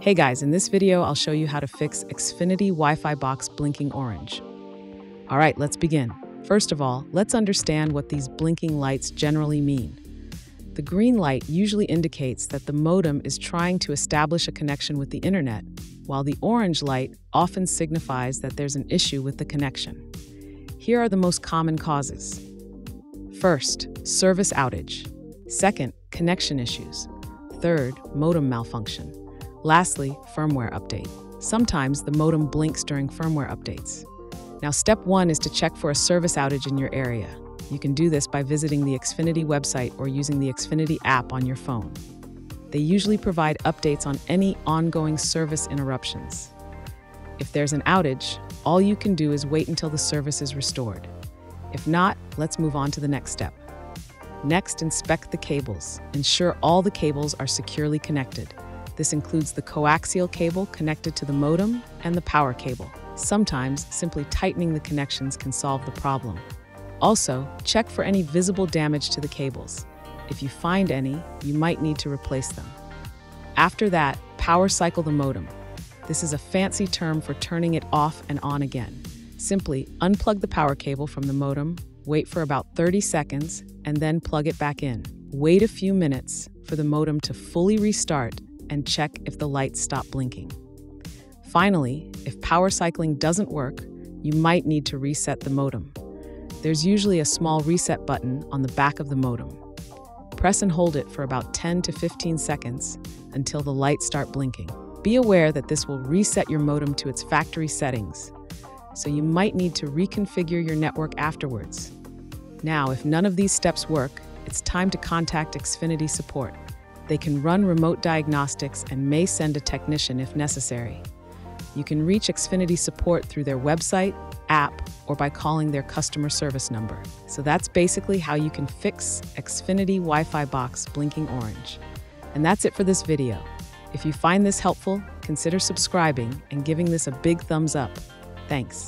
Hey guys, in this video, I'll show you how to fix Xfinity Wi-Fi box blinking orange. All right, let's begin. First of all, let's understand what these blinking lights generally mean. The green light usually indicates that the modem is trying to establish a connection with the internet, while the orange light often signifies that there's an issue with the connection. Here are the most common causes. First, service outage. Second, connection issues. Third, modem malfunction. Lastly, firmware update. Sometimes the modem blinks during firmware updates. Now, step one is to check for a service outage in your area. You can do this by visiting the Xfinity website or using the Xfinity app on your phone. They usually provide updates on any ongoing service interruptions. If there's an outage, all you can do is wait until the service is restored. If not, let's move on to the next step. Next, inspect the cables. Ensure all the cables are securely connected. This includes the coaxial cable connected to the modem and the power cable. Sometimes, simply tightening the connections can solve the problem. Also, check for any visible damage to the cables. If you find any, you might need to replace them. After that, power cycle the modem. This is a fancy term for turning it off and on again. Simply unplug the power cable from the modem, wait for about 30 seconds, and then plug it back in. Wait a few minutes for the modem to fully restart and check if the lights stop blinking. Finally, if power cycling doesn't work, you might need to reset the modem. There's usually a small reset button on the back of the modem. Press and hold it for about 10 to 15 seconds until the lights start blinking. Be aware that this will reset your modem to its factory settings, so you might need to reconfigure your network afterwards. Now, if none of these steps work, it's time to contact Xfinity support. They can run remote diagnostics and may send a technician if necessary. You can reach Xfinity support through their website, app, or by calling their customer service number. So that's basically how you can fix Xfinity Wi-Fi box blinking orange. And that's it for this video. If you find this helpful, consider subscribing and giving this a big thumbs up. Thanks.